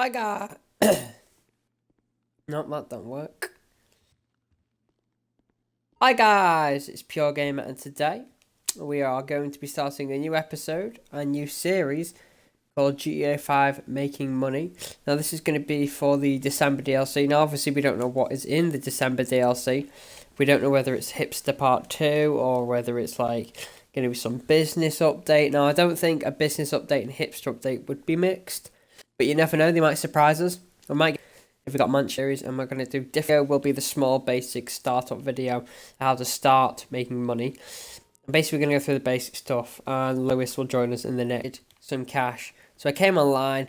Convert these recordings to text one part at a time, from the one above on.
Hi guys. Not that don't work. Hi guys, it's Pure Gamer and today we are going to be starting a new episode, a new series called GTA 5 Making Money. Now this is going to be for the December DLC. Now obviously we don't know what is in the December DLC. We don't know whether it's Hipster Part 2 or whether it's like going to be some business update. Now I don't think a business update and hipster update would be mixed. But you never know, they might surprise us. We might if we got Munch series and we're going to do different will be the small basic startup video how to start making money. Basically, we're going to go through the basic stuff and Lewis will join us in the net some cash. So I came online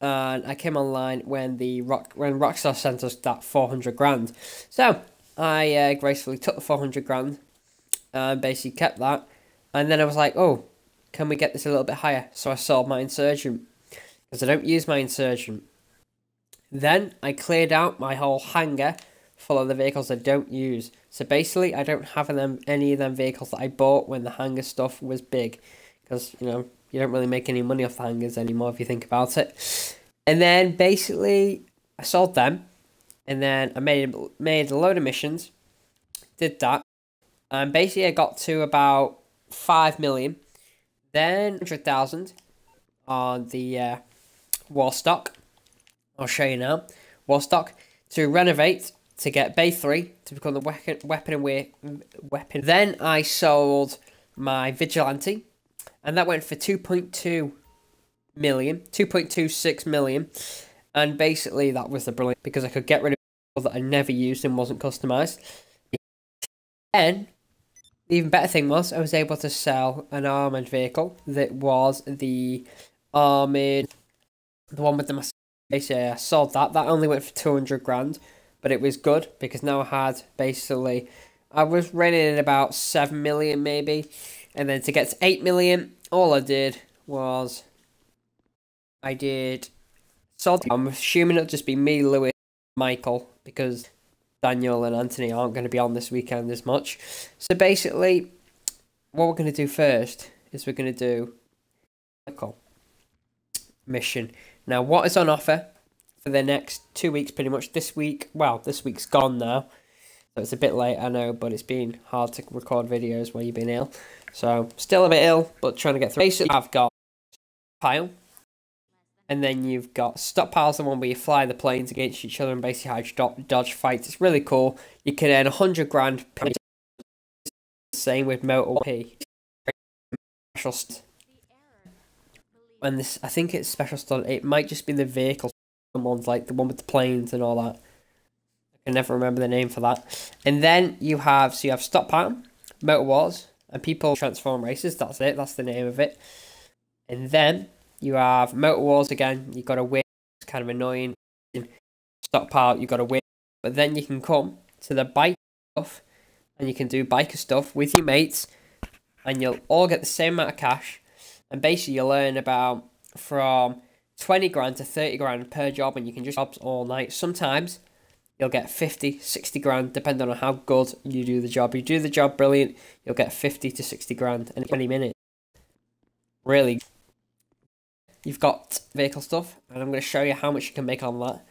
and I came online when the rock when Rockstar sent us that 400 grand. So I uh, gracefully took the 400 grand and basically kept that. And then I was like, oh, can we get this a little bit higher? So I sold my insurgent because I don't use my insurgent. Then I cleared out my whole hangar full of the vehicles I don't use. So basically, I don't have them any of them vehicles that I bought when the hangar stuff was big, because you know you don't really make any money off the hangars anymore if you think about it. And then basically, I sold them, and then I made made a load of missions, did that, and basically I got to about five million, then hundred thousand on the uh, Warstock. I'll show you now. Warstock to renovate to get Bay 3 to become the weapon, weapon and weapon. Then I sold my Vigilante and that went for 2.2 million, 2.26 million. And basically that was the brilliant because I could get rid of that I never used and wasn't customized. Then the even better thing was I was able to sell an armored vehicle that was the armored the one with the massive basically I sold that. That only went for 200 grand, but it was good because now I had basically, I was running at about 7 million maybe. And then to get to 8 million, all I did was I did sold. I'm assuming it'll just be me, Louis, Michael, because Daniel and Anthony aren't going to be on this weekend as much. So basically, what we're going to do first is we're going to do Michael mission. Now, what is on offer for the next two weeks, pretty much this week? Well, this week's gone now. So it's a bit late, I know, but it's been hard to record videos while you've been ill. So, still a bit ill, but trying to get through. Basically, I've got pile. And then you've got stockpiles, the one where you fly the planes against each other and basically how you dodge fights. It's really cool. You can earn 100 grand per Same with Motor P. and this I think it's special stunt. It might just be the vehicle ones, like the one with the planes and all that. I can never remember the name for that. And then you have so you have Stockpile, Motor Wars, and People Transform Races. That's it. That's the name of it. And then you have Motor Wars again. You got to win. It's kind of annoying. Stop Stockpile. You got to win. But then you can come to the bike stuff, and you can do biker stuff with your mates, and you'll all get the same amount of cash and basically you learn about from 20 grand to 30 grand per job and you can just jobs all night. Sometimes you'll get 50 60 grand depending on how good you do the job. You do the job brilliant you'll get 50 to 60 grand in 20 minutes. Really you've got vehicle stuff and i'm going to show you how much you can make on that.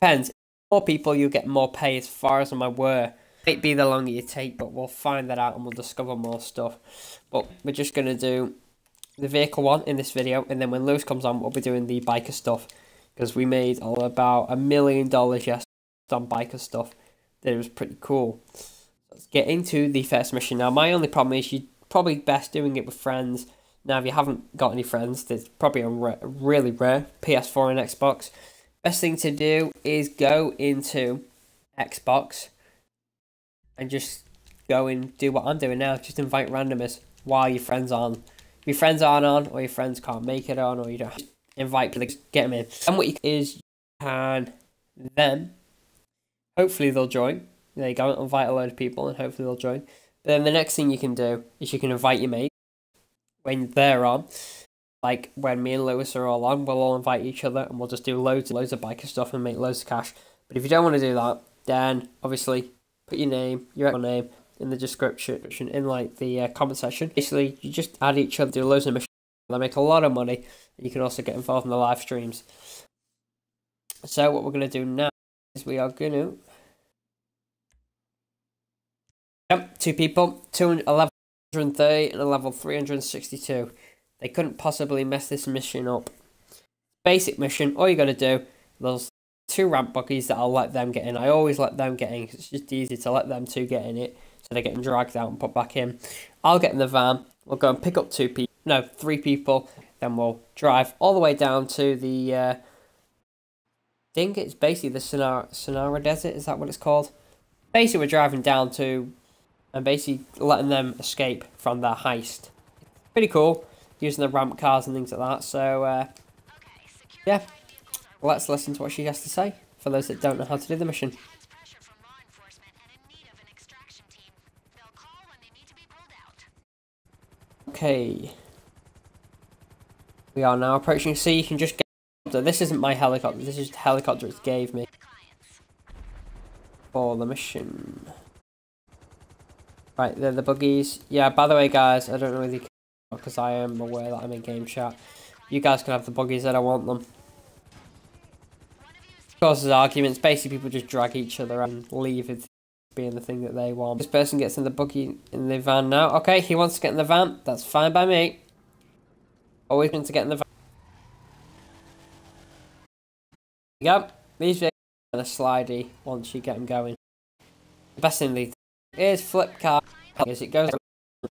Depends. More people you get more pay as far as i'm aware. Might be the longer you take but we'll find that out and we'll discover more stuff. But we're just going to do the vehicle one in this video, and then when Lewis comes on, we'll be doing the biker stuff because we made all about a million dollars yes on biker stuff. That was pretty cool. Let's get into the first mission. Now, my only problem is you probably best doing it with friends. Now, if you haven't got any friends, there's probably a re really rare PS4 and Xbox. Best thing to do is go into Xbox and just go and do what I'm doing now. Just invite randomers while your friends are on your friends aren't on, or your friends can't make it on, or you don't invite people, get them in. And what you is you can then, hopefully they'll join. They go, and invite a load of people, and hopefully they'll join. But then the next thing you can do is you can invite your mate when they're on. Like when me and Lewis are all on, we'll all invite each other, and we'll just do loads and loads of biker stuff and make loads of cash. But if you don't want to do that, then obviously put your name, your name, in the description in like the uh, comment section. Basically, you just add each other, do loads of missions. They make a lot of money, and you can also get involved in the live streams. So what we're going to do now is we are going to... Yep, two people, two, a level 130 and a level 362. They couldn't possibly mess this mission up. Basic mission, all you got to do, those two ramp buggies that I'll let them get in. I always let them get in it's just easy to let them two get in it. So they're getting dragged out and put back in. I'll get in the van. We'll go and pick up two people. No, three people. Then we'll drive all the way down to the... Uh, I think it's basically the Sonara, Sonara Desert. Is that what it's called? Basically, we're driving down to... And basically letting them escape from their heist. Pretty cool. Using the ramp cars and things like that. So, uh, yeah. Let's listen to what she has to say. For those that don't know how to do the mission. Okay. We are now approaching sea. You can just get... This isn't my helicopter. This is the helicopter it gave me. For the mission. Right, they're the buggies. Yeah, by the way, guys, I don't know whether you can... Because I am aware that I'm in game chat. You guys can have the buggies that I want them. Causes arguments. Basically, people just drag each other and leave it being the thing that they want. This person gets in the buggy in the van now. Okay, he wants to get in the van. That's fine by me. Always going to get in the van. Yep, these vehicles are slidey once you get them going. The best thing they is flip car as it goes. You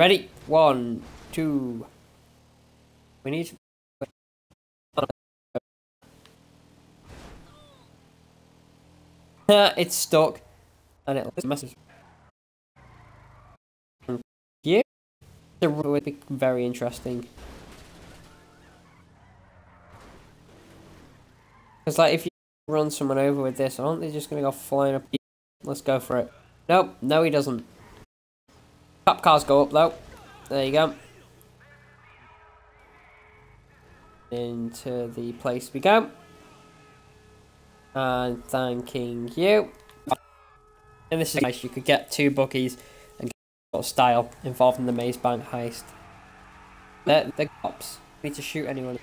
ready? One, two. We need. To. It's stuck and it message. Yeah, it would be very interesting. Because like if you run someone over with this, aren't they just gonna go flying up? Let's go for it. Nope, no he doesn't. Top cars go up though. There you go. Into the place we go. And thanking you. And this is nice, you could get two bookies and get a style involved in the Maze Bank heist. The, the cops need to shoot anyone.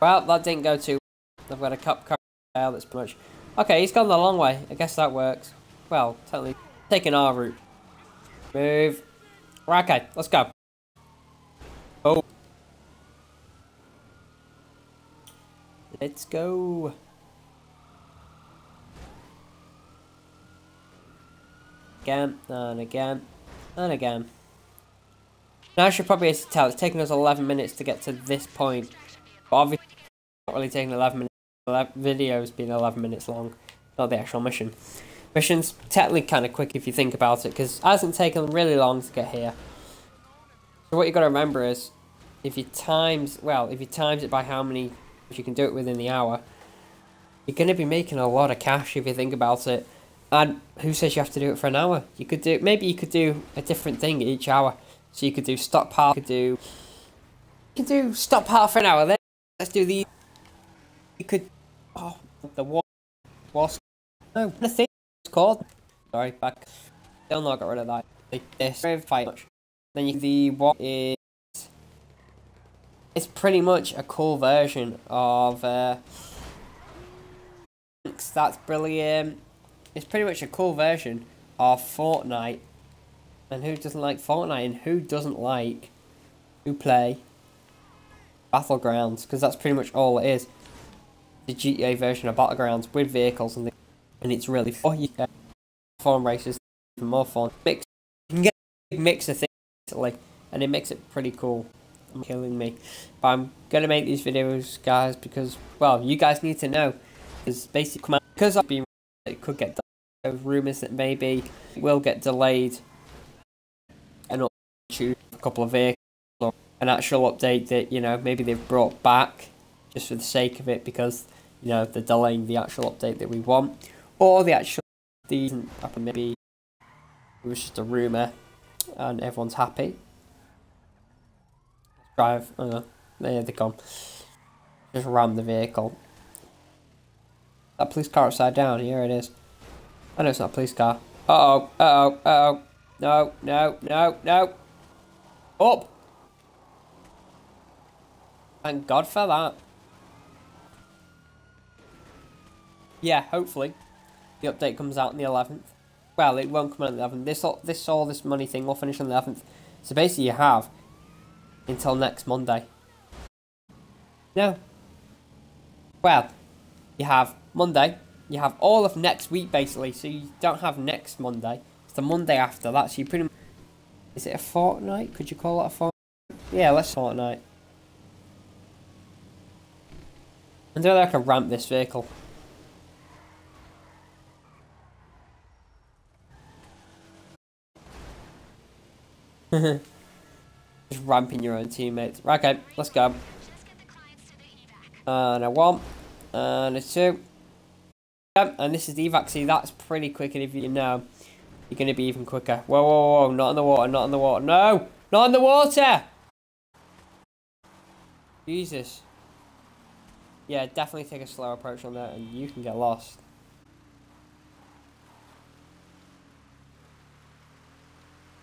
Well, that didn't go too well. I've got a cop car that's pretty much... Okay, he's gone the long way. I guess that works. Well, totally taking our route. Move. Right, okay, let's go. Oh. Let's go. Again, and again, and again. Now I should probably tell, it's taken us 11 minutes to get to this point. But obviously, not really taking 11 minutes. The video's been 11 minutes long, not the actual mission. Mission's technically kind of quick if you think about it, because it hasn't taken really long to get here. So what you got to remember is, if you times, well, if you times it by how many, if you can do it within the hour, you're going to be making a lot of cash if you think about it. And who says you have to do it for an hour? You could do maybe you could do a different thing each hour. So you could do stockpile, you could do you could do stockpile for an hour. Then let's do the you could oh the war was no the thing it's called. Sorry, back. Still not got rid of that. Like this fight much. Then you the what is it's pretty much a cool version of uh that's brilliant it's pretty much a cool version of Fortnite. And who doesn't like Fortnite? And who doesn't like who play Battlegrounds? Because that's pretty much all it is. The GTA version of Battlegrounds with vehicles and and it's really fun. Yeah, fun races, even more fun. Mix, you can get a big mix of things, and it makes it pretty cool. I'm killing me, but I'm gonna make these videos, guys, because well, you guys need to know. Because basically, because I've been it could get delayed. rumours that maybe it will get delayed and choose a couple of vehicles or an actual update that you know maybe they've brought back just for the sake of it because you know they're delaying the actual update that we want or the actual these happen. Maybe it was just a rumour and everyone's happy. Drive uh, there they come just ram the vehicle that police car upside down. Here it is. Oh, I know it's not a police car. Uh-oh. Uh-oh. Uh-oh. No, no, no, no. Up. Thank God for that. yeah, hopefully, the update comes out on the 11th. Well, it won't come out on the 11th. This, all, this, all this money thing will finish on the 11th. So basically you have until next Monday. No. Well, you have Monday. You have all of next week, basically. So you don't have next Monday. It's the Monday after. that, so you pretty much... Is it a fortnight? Could you call it a fortnight? Yeah, let's fortnight. And do I can ramp this vehicle. Just ramping your own teammates. Right, okay, let's go. And a one. And a two. Yep, and this is the. See, that's pretty quick, and if you know, you're going to be even quicker. Whoa, whoa, whoa, not in the water, not in the water. No! Not in the water! Jesus. Yeah, definitely take a slow approach on that, and you can get lost.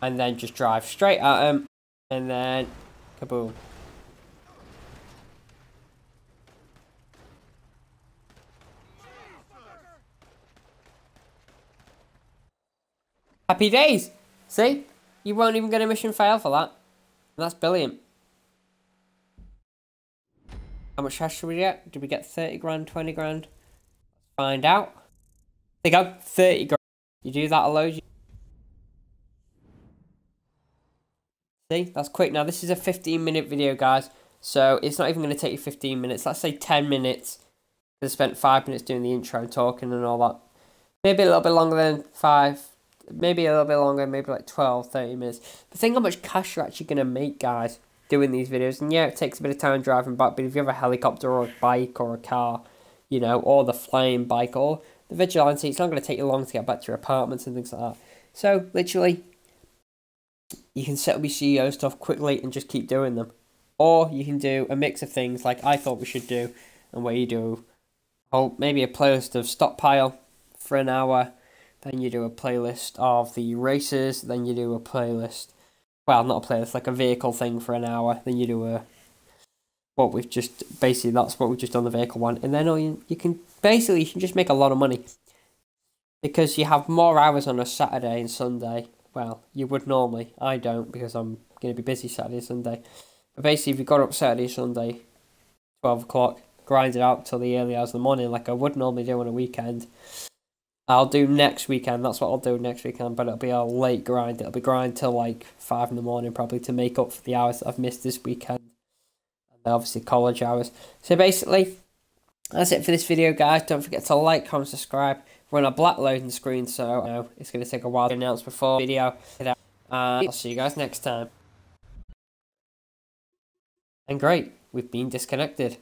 and then just drive straight at him, and then kaboom. Happy days! See? You won't even get a mission fail for that. That's brilliant. How much cash did we get? Did we get 30 grand, 20 grand? Let's find out. There you go, 30 grand. You do that a load, See, that's quick. Now, this is a 15 minute video, guys. So, it's not even going to take you 15 minutes. Let's say 10 minutes. I spent 5 minutes doing the intro and talking and all that. Maybe a little bit longer than 5. Maybe a little bit longer, maybe like 12, 30 minutes. But think how much cash you're actually going to make, guys, doing these videos. And yeah, it takes a bit of time driving back. But if you have a helicopter or a bike or a car, you know, or the flying bike or the vigilante, it's not going to take you long to get back to your apartments and things like that. So, literally, you can set up your CEO stuff quickly and just keep doing them. Or you can do a mix of things like I thought we should do, and where you do oh, maybe a playlist of stockpile for an hour, then you do a playlist of the races, then you do a playlist, well, not a playlist, like a vehicle thing for an hour, then you do a what we've just basically that's what we've just done the vehicle one, and then you, you can basically you can just make a lot of money because you have more hours on a Saturday and Sunday well, you would normally. I don't because I'm going to be busy Saturday Sunday. But basically, if you got up Saturday Sunday, 12 o'clock, grind it out till the early hours of the morning like I would normally do on a weekend. I'll do next weekend. That's what I'll do next weekend, but it'll be a late grind. It'll be grind till like five in the morning, probably to make up for the hours that I've missed this weekend, and obviously college hours. So basically, that's it for this video, guys. Don't forget to like, comment, subscribe. We're on a black loading screen, so know, it's going to take a while to announce before video. And I'll see you guys next time. And great, we've been disconnected.